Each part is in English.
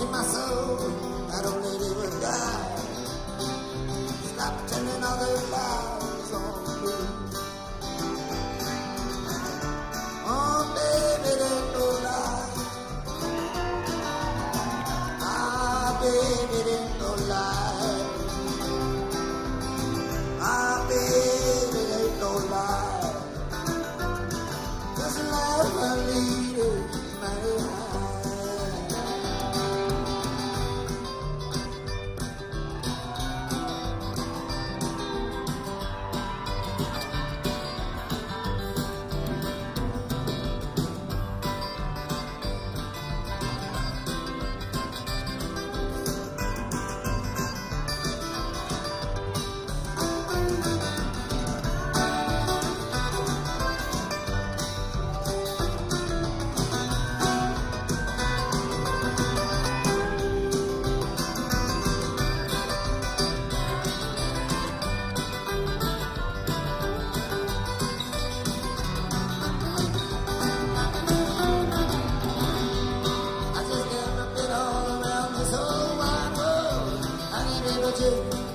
to my soul. I don't need even die. Joseph.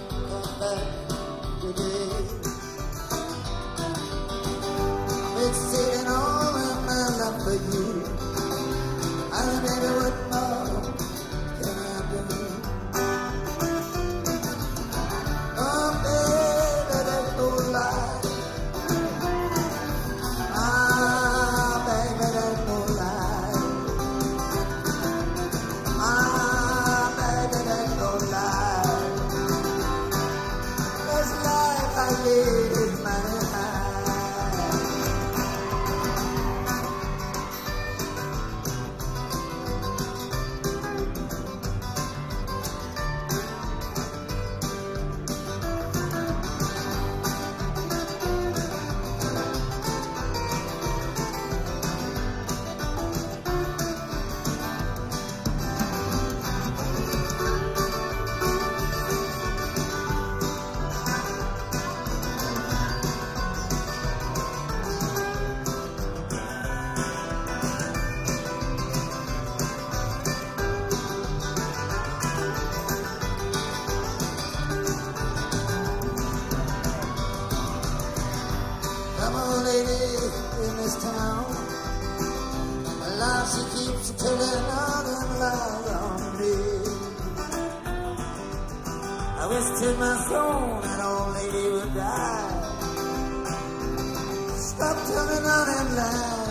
This town. A lie she keeps telling them lies on me. I wish to my throne that old lady would die. Stop telling all them lies.